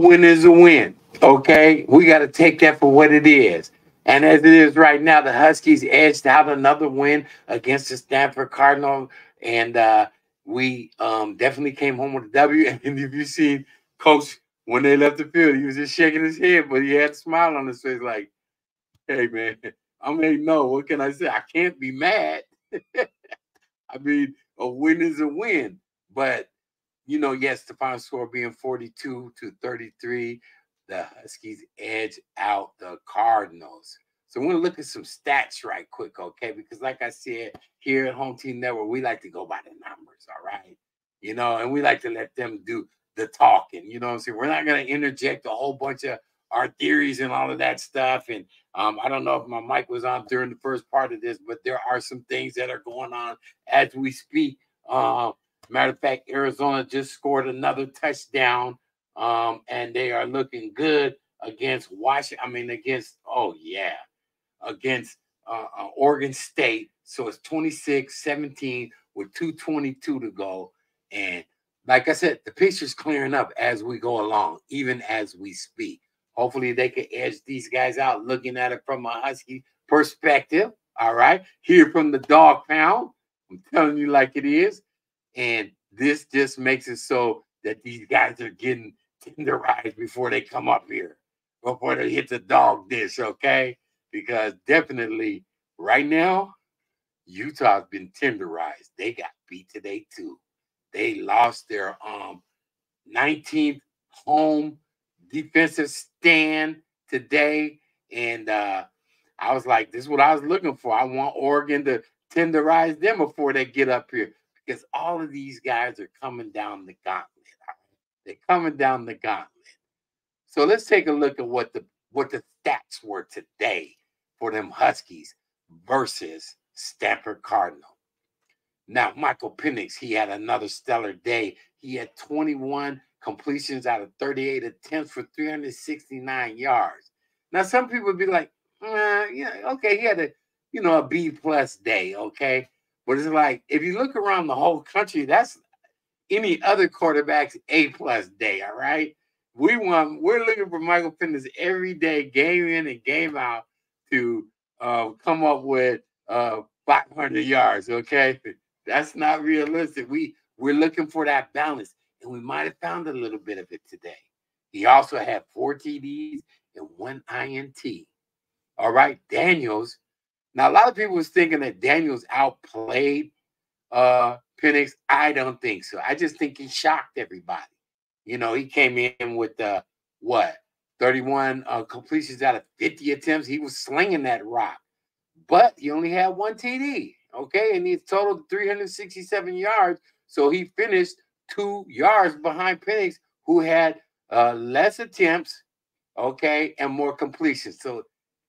win is a win. Okay, we got to take that for what it is. And as it is right now, the Huskies edged out another win against the Stanford Cardinal, and uh, we um, definitely came home with a W. And if you see Coach when they left the field, he was just shaking his head, but he had a smile on his face, like, "Hey man, I mean, no, what can I say? I can't be mad. I mean, a win is a win, but." You know, yes, the final score being 42 to 33, the Huskies edge out the Cardinals. So we're gonna look at some stats right quick, okay? Because like I said, here at Home Team Network, we like to go by the numbers, all right? You know, and we like to let them do the talking. You know what I'm saying? We're not gonna interject a whole bunch of our theories and all of that stuff. And um, I don't know if my mic was on during the first part of this, but there are some things that are going on as we speak. Um, Matter of fact, Arizona just scored another touchdown, um, and they are looking good against Washington. I mean, against oh yeah, against uh, uh, Oregon State. So it's 26-17 with 222 to go. And like I said, the picture's clearing up as we go along, even as we speak. Hopefully, they can edge these guys out looking at it from a Husky perspective. All right. Here from the dog pound. I'm telling you like it is. And this just makes it so that these guys are getting tenderized before they come up here, before they hit the dog dish, okay? Because definitely right now, Utah's been tenderized. They got beat today too. They lost their um 19th home defensive stand today. And uh I was like, this is what I was looking for. I want Oregon to tenderize them before they get up here because all of these guys are coming down the gauntlet. They're coming down the gauntlet. So let's take a look at what the what the stats were today for them Huskies versus Stanford Cardinal. Now, Michael Penix, he had another stellar day. He had 21 completions out of 38 attempts for 369 yards. Now, some people would be like, uh, yeah, okay, he had a, you know, a B plus day, okay. But it's like if you look around the whole country, that's any other quarterback's A plus day. All right. We want we're looking for Michael Penix every day, game in and game out, to uh, come up with uh, 500 yards. Okay, that's not realistic. We we're looking for that balance, and we might have found a little bit of it today. He also had four TDs and one INT. All right, Daniels now, a lot of people was thinking that Daniels outplayed uh Penix. I don't think so. I just think he shocked everybody. You know, he came in with uh what 31 uh, completions out of 50 attempts. He was slinging that rock, but he only had one TD. Okay, and he totaled 367 yards. So he finished two yards behind Penix, who had uh, less attempts, okay, and more completions. So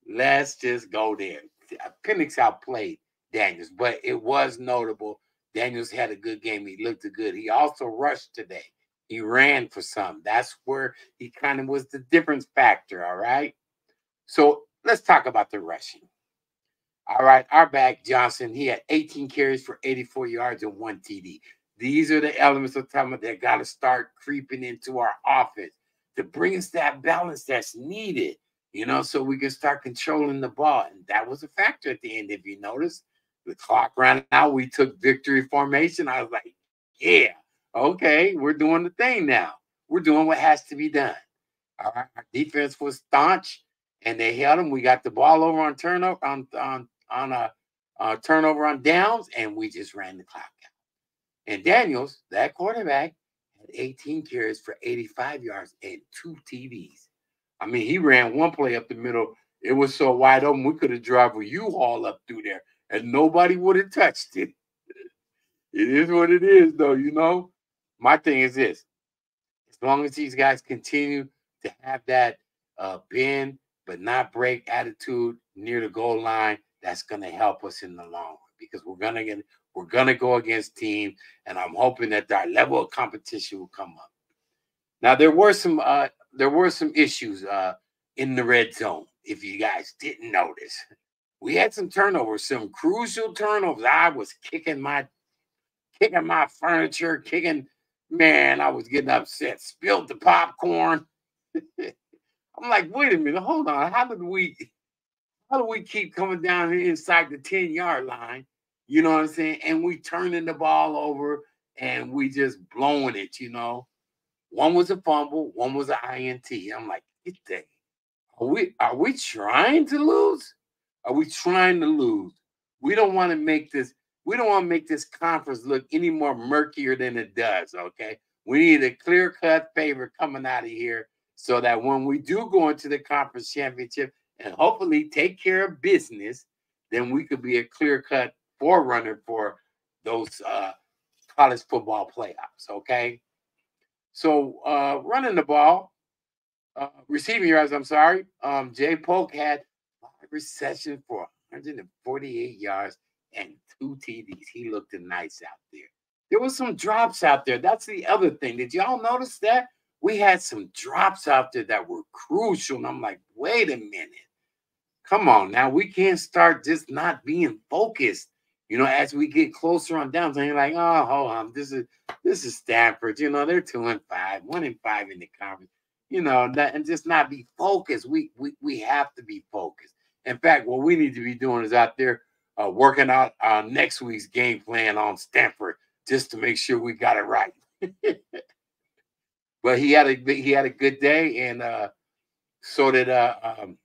let's just go there. Penix outplayed Daniels, but it was notable. Daniels had a good game. He looked good. He also rushed today. He ran for some. That's where he kind of was the difference factor. All right. So let's talk about the rushing. All right. Our back, Johnson, he had 18 carries for 84 yards and one TD. These are the elements of time that got to start creeping into our offense to bring us that balance that's needed you know, so we can start controlling the ball. And that was a factor at the end. If you notice, the clock ran out. We took victory formation. I was like, yeah, okay, we're doing the thing now. We're doing what has to be done. All right. Our defense was staunch and they held them. We got the ball over on turnover on on on a, a turnover on downs, and we just ran the clock out. And Daniels, that quarterback, had 18 carries for 85 yards and two TDs. I mean, he ran one play up the middle. It was so wide open, we could have drive a U-Haul up through there and nobody would have touched it. it is what it is, though, you know. my thing is this: as long as these guys continue to have that uh, bend but not break attitude near the goal line, that's going to help us in the long run because we're going to get we're going to go against teams, and I'm hoping that our level of competition will come up. Now there were some uh, there were some issues uh, in the red zone. If you guys didn't notice, we had some turnovers, some crucial turnovers. I was kicking my kicking my furniture, kicking. Man, I was getting upset. Spilled the popcorn. I'm like, wait a minute, hold on. How did we how do we keep coming down inside the 10 yard line? You know what I'm saying? And we turning the ball over and we just blowing it, you know. One was a fumble, one was an INT. I'm like, get that. Are we are we trying to lose? Are we trying to lose? We don't want to make this, we don't want to make this conference look any more murkier than it does. Okay. We need a clear-cut favorite coming out of here so that when we do go into the conference championship and hopefully take care of business, then we could be a clear-cut forerunner for those uh, college football playoffs. Okay. So uh, running the ball, uh, receiving yards, I'm sorry. Um, Jay Polk had five receptions for 148 yards and two TDs. He looked nice out there. There was some drops out there. That's the other thing. Did y'all notice that? We had some drops out there that were crucial. And I'm like, wait a minute. Come on now. We can't start just not being focused you know, as we get closer on down, so you're like, oh, hold on, this is this is Stanford. You know, they're two and five, one and five in the conference. You know, and just not be focused. We we we have to be focused. In fact, what we need to be doing is out there uh, working out uh, next week's game plan on Stanford just to make sure we got it right. but he had a he had a good day, and uh, so did uh, um,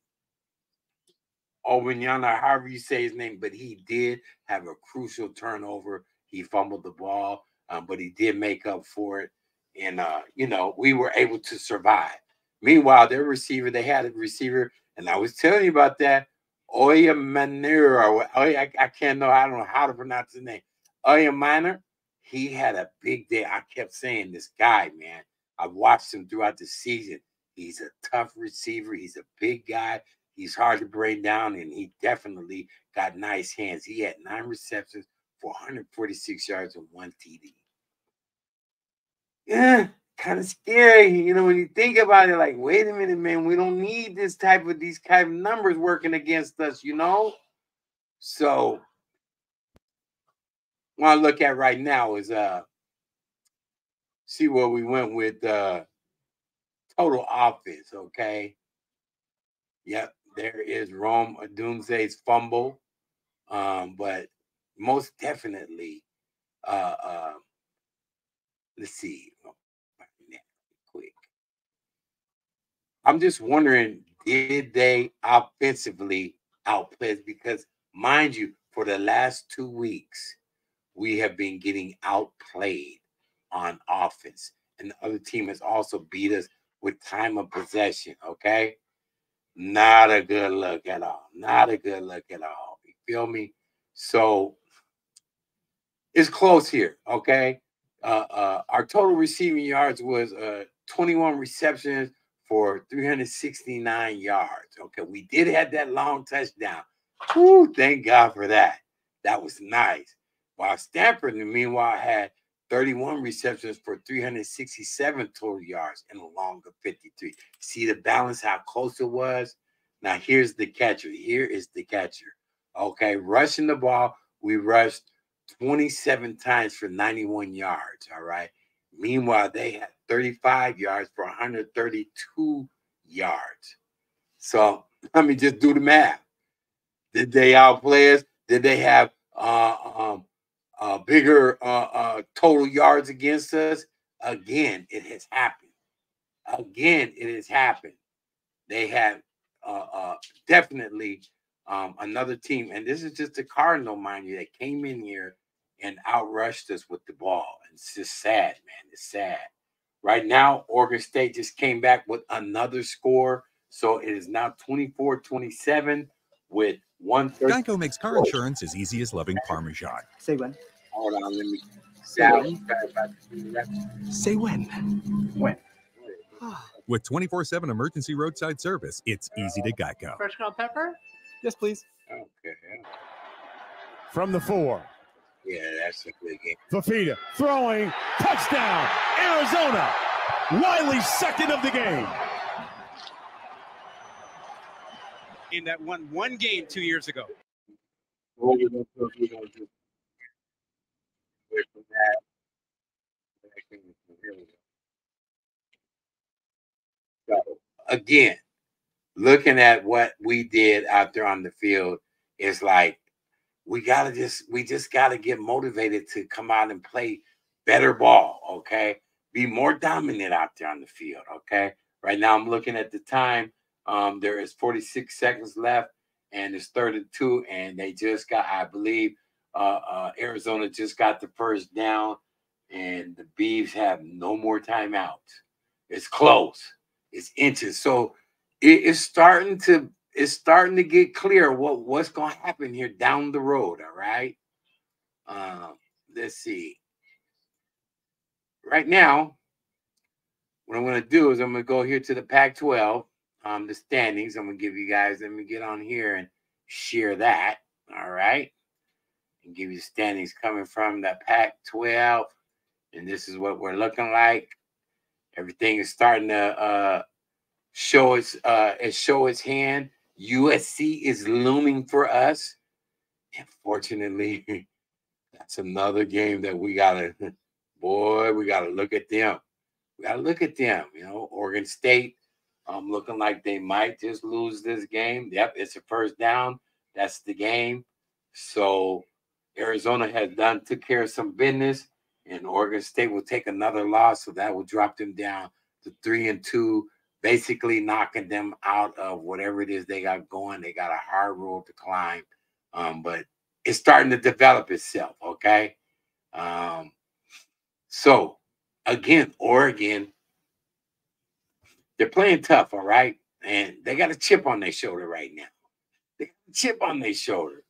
Obinyana, however you say his name, but he did have a crucial turnover. He fumbled the ball, um, but he did make up for it. And, uh, you know, we were able to survive. Meanwhile, their receiver, they had a receiver, and I was telling you about that. Oya Manura, I, I can't know, I don't know how to pronounce his name. Oya Minor, he had a big day. I kept saying, this guy, man, I've watched him throughout the season. He's a tough receiver. He's a big guy. He's hard to bring down, and he definitely got nice hands. He had nine receptions for 146 yards and one TD. Yeah, kind of scary. You know, when you think about it, like, wait a minute, man, we don't need this type of these kind of numbers working against us, you know? So what I look at right now is uh see where we went with uh total offense, okay? Yep, there is Rome Odunze's fumble, um, but most definitely, uh, uh, let's see, oh, quick. I'm just wondering, did they offensively outplay us? Because, mind you, for the last two weeks, we have been getting outplayed on offense, and the other team has also beat us with time of possession. Okay. Not a good look at all. Not a good look at all. You feel me? So it's close here. Okay. Uh, uh, our total receiving yards was uh, 21 receptions for 369 yards. Okay. We did have that long touchdown. Woo, thank God for that. That was nice. While Stanford, meanwhile, had 31 receptions for 367 total yards and a long of 53. See the balance, how close it was? Now, here's the catcher. Here is the catcher. Okay, rushing the ball, we rushed 27 times for 91 yards. All right. Meanwhile, they had 35 yards for 132 yards. So let me just do the math. Did they outplay us? Did they have uh, um, uh, bigger uh, uh, total yards against us. Again, it has happened. Again, it has happened. They have uh, uh, definitely um, another team, and this is just the Cardinal, mind you, that came in here and outrushed us with the ball. It's just sad, man. It's sad. Right now, Oregon State just came back with another score. So it is now 24 27 with one. Geico makes car insurance as easy as loving Parmesan. Say when. hold on, let me. Say when. When? With 24 7 emergency roadside service, it's easy to Geico. Fresh ground pepper? Yes, please. Okay. From the four. Yeah, that's a good game. Fifita throwing touchdown, Arizona. Wiley second of the game. In that won one game two years ago. Again, looking at what we did out there on the field, is like we gotta just we just gotta get motivated to come out and play better ball. Okay, be more dominant out there on the field. Okay, right now I'm looking at the time. Um, there is 46 seconds left and it's 32, and they just got, I believe, uh, uh, Arizona just got the first down, and the Beavs have no more timeouts. It's close. It's inches. So it is starting to it's starting to get clear what what's going to happen here down the road. All right. Um, let's see. Right now, what I'm going to do is I'm going to go here to the Pac-12 um, the standings. I'm gonna give you guys. Let me get on here and share that. All right, and give you standings coming from the Pac-12, and this is what we're looking like. Everything is starting to uh, show its uh, it show its hand. USC is looming for us. Unfortunately, that's another game that we gotta, boy, we gotta look at them. We gotta look at them. You know, Oregon State um, looking like they might just lose this game. Yep, it's a first down. That's the game. So Arizona has done took care of some business, and Oregon State will take another loss, so that will drop them down to three and two, basically knocking them out of whatever it is they got going. They got a hard road to climb, um, but it's starting to develop itself. Okay, um, so again, Oregon they're playing tough, all right? And they got a chip on their shoulder right now. They got a chip on their shoulder.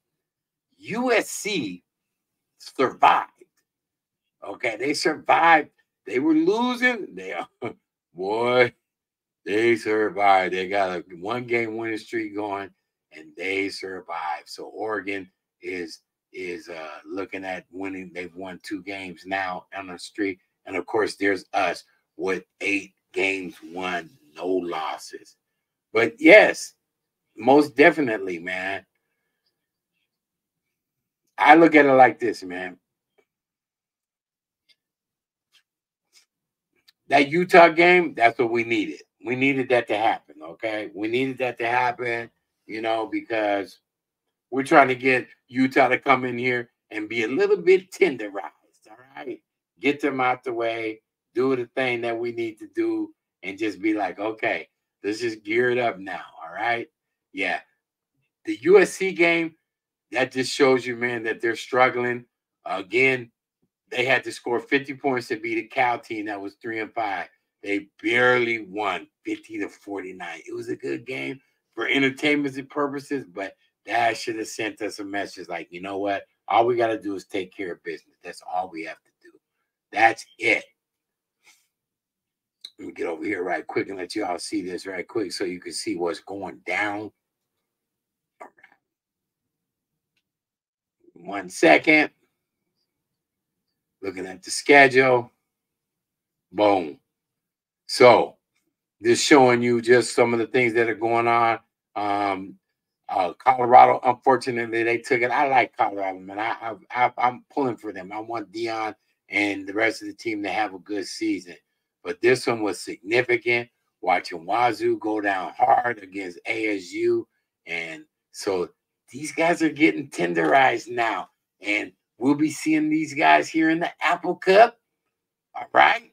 USC survived. Okay, they survived. They were losing. They are boy, they survived. They got a one game winning streak going, and they survived. So Oregon is is uh looking at winning. They've won two games now on the streak, and of course, there's us with eight games won, no losses. But yes, most definitely, man. I look at it like this, man. That Utah game, that's what we needed. We needed that to happen, okay? We needed that to happen, you know, because we're trying to get Utah to come in here and be a little bit tenderized, all right? Get them out the way, do the thing that we need to do and just be like, okay, let's just gear it up now. All right. Yeah. The USC game, that just shows you, man, that they're struggling. again, they had to score 50 points to beat a Cal team that was three and five. They barely won 50 to 49. It was a good game for entertainment purposes, but that should have sent us a message like, you know what? All we got to do is take care of business. That's all we have to do. That's it. Let me get over here right quick and let you all see this right quick so you can see what's going down. All right. One second. Looking at the schedule. Boom. So this showing you just some of the things that are going on. Um, uh, Colorado, unfortunately, they took it. I like Colorado, man. I, I, I, am pulling for them. I want Deion and the rest of the team to have a good season. But this one was significant. Watching Wazoo go down hard against ASU. And so these guys are getting tenderized now. And we'll be seeing these guys here in the Apple Cup. All right.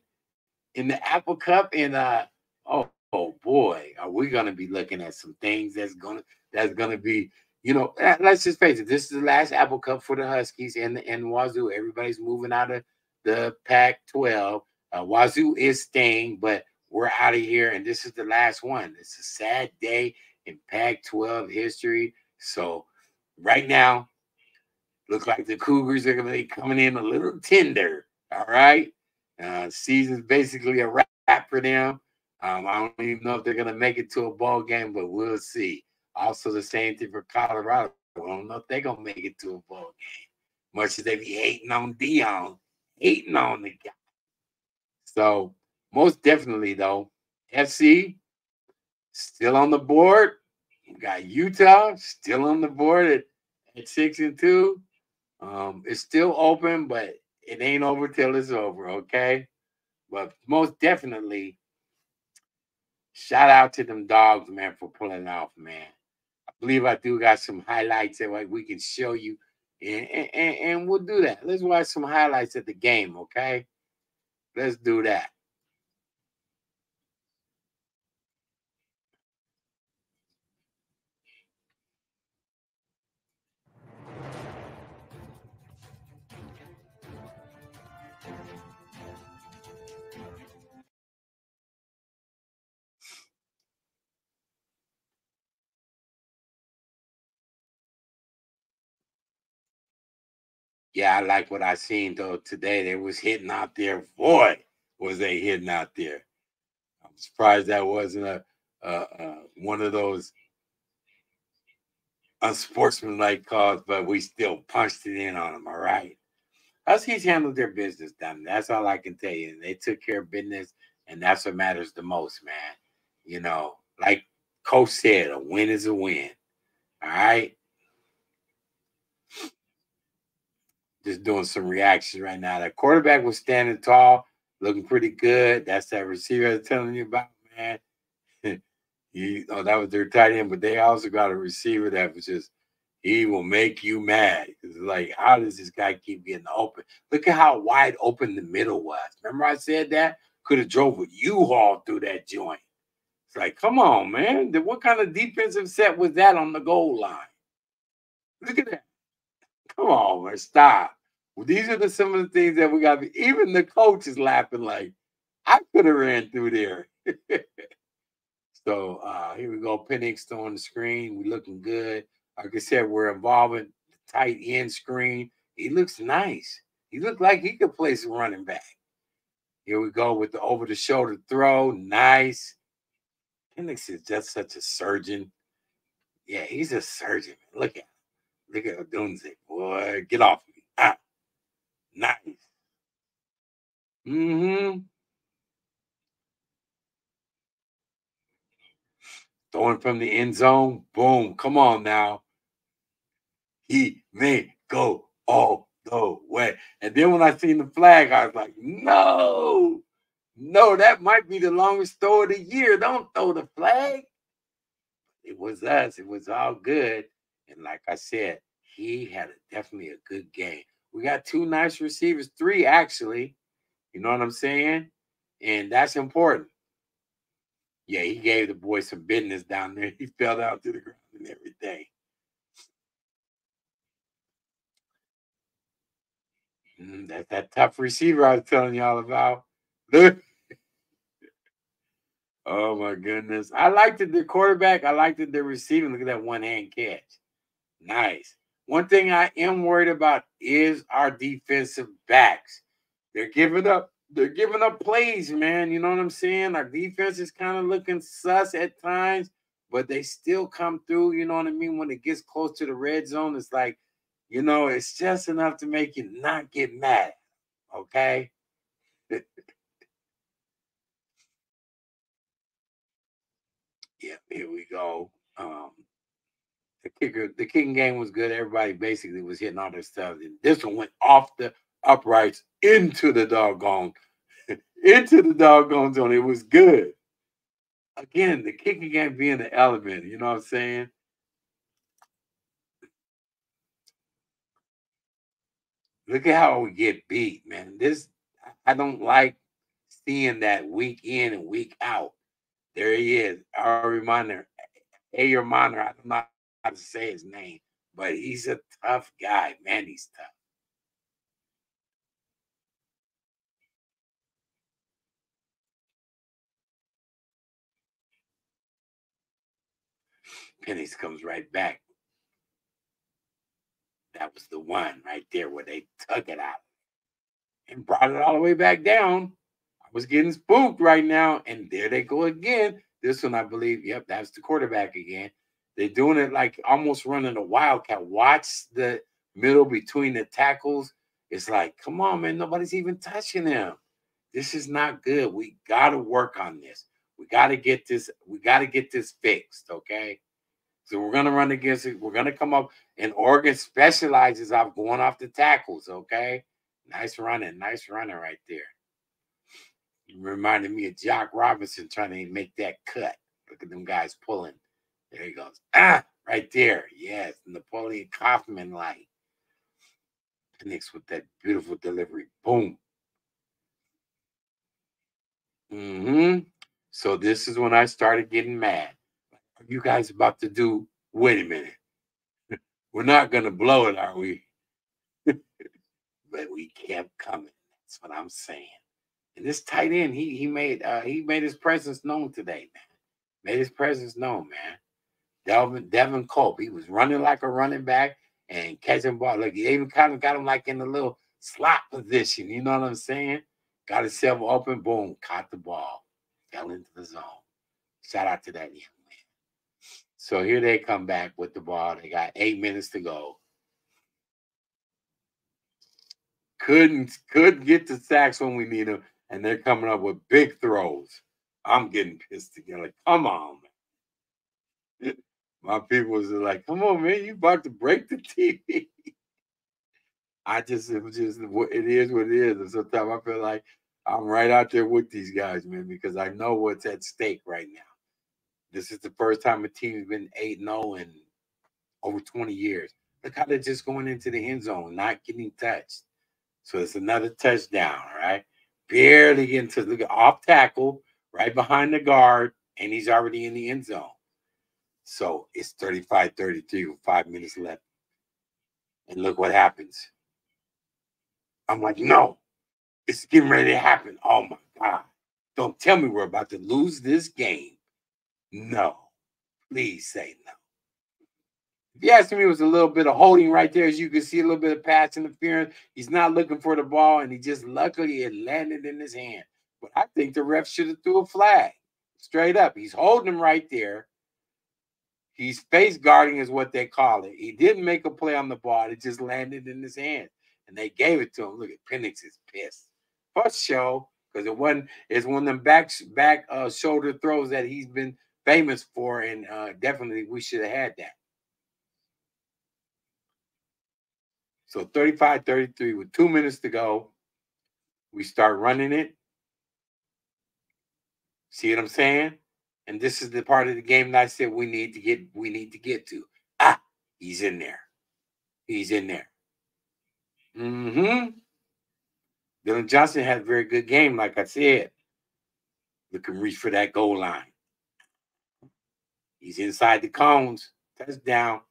In the Apple Cup. And uh oh, oh boy, are we gonna be looking at some things that's gonna that's gonna be, you know, eh, let's just face it, this is the last Apple Cup for the Huskies and and Wazoo. Everybody's moving out of the Pac 12 uh, Wazoo is staying, but we're out of here, and this is the last one. It's a sad day in Pac 12 history. So, right now, Look like the Cougars are going to be coming in a little tender. All right. Uh, season's basically a wrap for them. Um, I don't even know if they're going to make it to a ball game, but we'll see. Also, the same thing for Colorado. I don't know if they're going to make it to a ball game, much as they be hating on Deion, hating on the guy. So, most definitely, though, FC still on the board. We got Utah still on the board at, at six and two. Um, it's still open, but it ain't over till it's over, okay? But most definitely, shout out to them dogs, man, for pulling off, man. I believe I do got some highlights that we can show you, and, and, and we'll do that. Let's watch some highlights of the game, okay? Let's do that. Yeah, I like what I seen though today. They was hitting out there. Boy, was they hitting out there. I'm surprised that wasn't a, a one of those unsportsmanlike calls, but we still punched it in on them. All right. Huskies handled their business down. That's all I can tell you. They took care of business, and that's what matters the most, man. You know, like Coach said, a win is a win. All right. Just doing some reactions right now. That quarterback was standing tall, looking pretty good. That's that receiver I was telling you about, man. he, oh, that was their tight end, but they also got a receiver that was just he will make you mad. It's like, how does this guy keep getting open? Look at how wide open the middle was. Remember I said that? Could have drove a U-Haul through that joint. It's like, come on, man. What kind of defensive set was that on the goal line? Look at that. Come on, man, stop. Well, these are the some of the things that we got. Even the coach is laughing like, I could have ran through there. so uh here we go. Penix on the screen. We looking good. Like I said, we're involving the tight end screen. He looks nice. He looked like he could play some running back. Here we go with the over the shoulder throw. Nice. Penix is just such a surgeon. Yeah, he's a surgeon. Look at him. Look at Odunze, boy. Get off me. Ah, nice. Mm-hmm. Throwing from the end zone. Boom. Come on now. He may go all the way. And then when I seen the flag, I was like, no, no, that might be the longest throw of the year. Don't throw the flag. It was us. It was all good. And like I said, he had a, definitely a good game. We got two nice receivers, three actually. You know what I'm saying? And that's important. Yeah, he gave the boy some business down there. He fell down to the ground and everything. Mm, that's that tough receiver I was telling y'all about. oh my goodness. I liked it, the quarterback. I liked it, the receiving. Look at that one hand catch. Nice. One thing I am worried about is our defensive backs. They're giving up. They're giving up plays, man. You know what I'm saying? Our defense is kind of looking sus at times, but they still come through. You know what I mean? When it gets close to the red zone, it's like, you know, it's just enough to make you not get mad. Okay. yeah, here we go. Um, the kicker, the kicking game was good. Everybody basically was hitting all their stuff. And this one went off the uprights into the doggone, into the doggone zone. It was good. Again, the kicking game being the element, you know what I'm saying? Look at how we get beat, man. This I don't like seeing that week in and week out. There he is. Our reminder. Hey, your monitor. I don't know how to say his name, but he's a tough guy. Man, he's tough. Penix comes right back. That was the one right there where they took it out and brought it all the way back down. I was getting spooked right now, and there they go again. This one, I believe, yep, that's the quarterback again. They're doing it like almost running a wildcat. Watch the middle between the tackles. It's like, come on, man, nobody's even touching him. This is not good. We got to work on this. We got to get this. We got to get this fixed. Okay. So we're gonna run against it. We're gonna come up, and Oregon specializes off going off the tackles. Okay. Nice running, nice running right there. You reminded me of Jacque Robinson trying to make that cut. Look at them guys pulling. There he goes. Ah, right there. Yes, Napoleon Kaufman like. Connects with that beautiful delivery. Boom. Mm-hmm. So this is when I started getting mad. Are you guys about to do? Wait a minute. We're not gonna blow it, are we? but we kept coming. That's what I'm saying. And this tight end, he he made uh he made his presence known today, man. Made his presence known, man. Devin Devin Culp, he was running like a running back and catching ball. Like he even kind of got him like in a little slot position. You know what I'm saying? Got himself open, boom, caught the ball, fell into the zone. Shout out to that young man. So here they come back with the ball. They got eight minutes to go. Couldn't couldn't get the sacks when we need them, and they're coming up with big throws. I'm getting pissed. Like, come on. My people was like, come on, man, you about to break the TV. I just it was just it is what it is. And sometimes I feel like I'm right out there with these guys, man, because I know what's at stake right now. This is the first time a team's been 8 0 in over 20 years. Look how they're just going into the end zone, not getting touched. So it's another touchdown, right? Barely getting to the off tackle, right behind the guard, and he's already in the end zone. So it's 35 33 with five minutes left. And look what happens. I'm like, no, it's getting ready to happen. Oh my God. Don't tell me we're about to lose this game. No. Please say no. If you ask me, it was a little bit of holding right there. As you can see, a little bit of pass interference. He's not looking for the ball, and he just luckily it landed in his hand. But I think the ref should have threw a flag straight up. He's holding him right there. He's face guarding, is what they call it. He didn't make a play on the ball, it just landed in his hand and they gave it to him. Look at Penix is pissed. First show, because it wasn't it's one of them back back uh, shoulder throws that he's been famous for, and uh, definitely we should have had that. So 35-33 with two minutes to go. We start running it. See what I'm saying? And this is the part of the game that I said we need to get we need to get to. Ah, he's in there. He's in there. Mm-hmm. Dillon Johnson had a very good game, like I said. Look him reach for that goal line. He's inside the cones. Touchdown.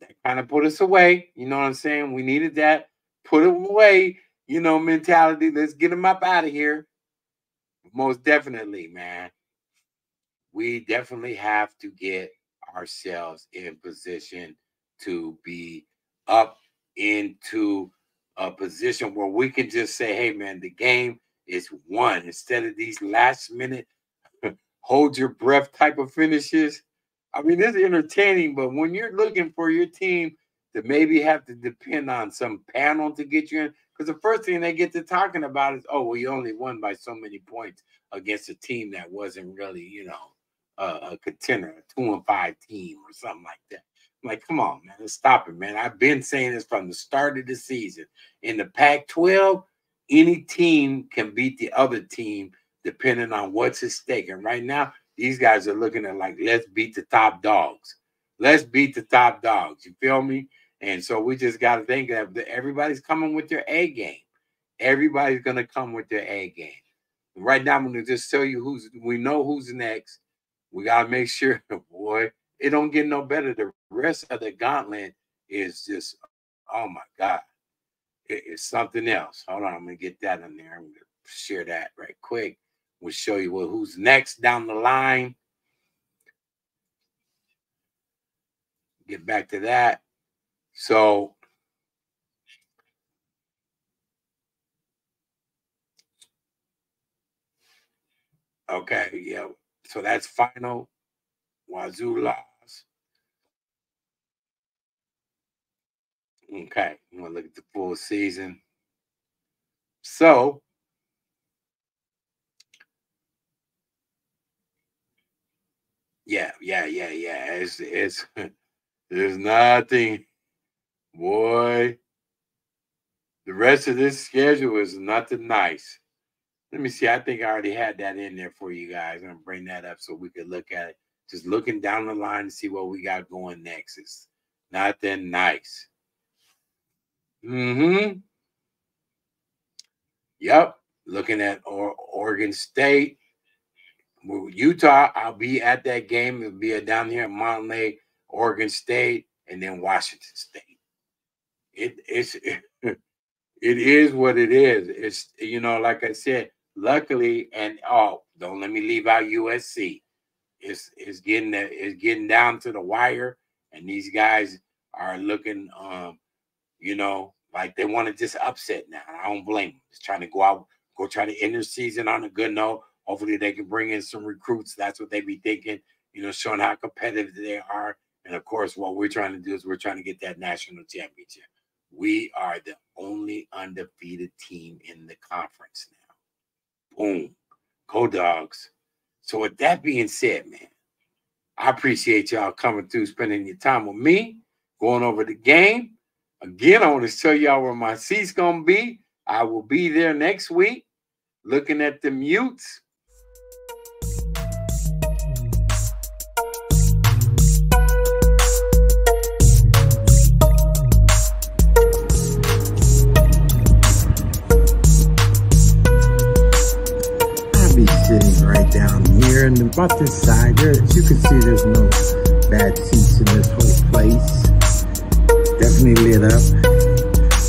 That kind of put us away. You know what I'm saying? We needed that. Put him away, you know, mentality. Let's get him up out of here. Most definitely, man. We definitely have to get ourselves in position to be up into a position where we can just say, hey, man, the game is won instead of these last minute hold your breath type of finishes. I mean, it's entertaining, but when you're looking for your team to maybe have to depend on some panel to get you in, because the first thing they get to talking about is, oh, well, you only won by so many points against a team that wasn't really, you know, a, a contender, a two and five team or something like that like, come on, man, let's stop it, man. I've been saying this from the start of the season. In the Pac 12, any team can beat the other team depending on what's at stake. And right now, these guys are looking at like, let's beat the top dogs. Let's beat the top dogs. You feel me? And so we just got to think that everybody's coming with their A game. Everybody's going to come with their A game. Right now, I'm going to just tell you who's, we know who's next. We got to make sure, boy, it don't get no better. The rest of the gauntlet is just, oh my God, it, it's something else. Hold on, I'm gonna get that in there. I'm gonna share that right quick. We'll show you what, who's next down the line. Get back to that. So okay, yeah. So that's final. Wazoo loss. Okay, I'm gonna look at the full season. So yeah, yeah, yeah, yeah. It's it's there's nothing, boy. The rest of this schedule is nothing nice. Let me see. I think I already had that in there for you guys. I'm gonna bring that up so we could look at it. Just looking down the line to see what we got going next. It's nothing nice. Mm-hmm. Yep. Looking at or- Oregon State. Utah, I'll be at that game. It'll be down here at Montlake, Oregon State, and then Washington State. It it's it, it is what it is. It's you know, like I said, luckily, and oh, don't let me leave out USC. It's it's getting the, it's getting down to the wire, and these guys are looking, um, you know, like they want to just upset now. I don't blame them. Just trying to go out, go try to end the season on a good note. Hopefully, they can bring in some recruits. That's what they be thinking. You know, showing how competitive they are. And of course, what we're trying to do is we're trying to get that national championship. We are the only undefeated team in the conference now. Boom. Go dogs. So with that being said, man, I appreciate y'all coming through, spending your time with me, going over the game. Again, I want to show y'all where my seat's gonna be. I will be there next week, looking at the mutes. Here and about this side as you can see there's no bad seats in this whole place. Definitely lit up.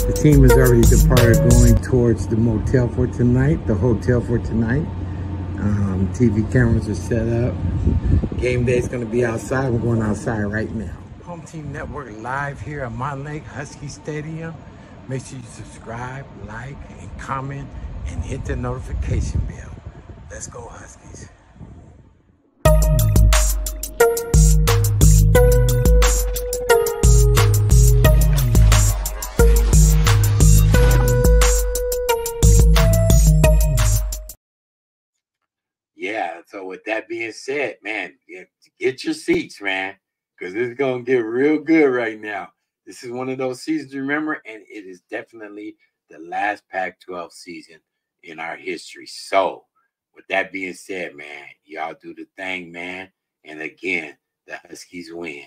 The team has already departed going towards the motel for tonight the hotel for tonight. Um, TV cameras are set up. Game day is going to be outside. We're going outside right now. Home team network live here at Montlake Husky Stadium. Make sure you subscribe like and comment and hit the notification bell. Let's go, Huskies. With that being said, man, get, get your seats, man, because it's going to get real good right now. This is one of those seasons to remember, and it is definitely the last Pac 12 season in our history. So, with that being said, man, y'all do the thing, man. And again, the Huskies win.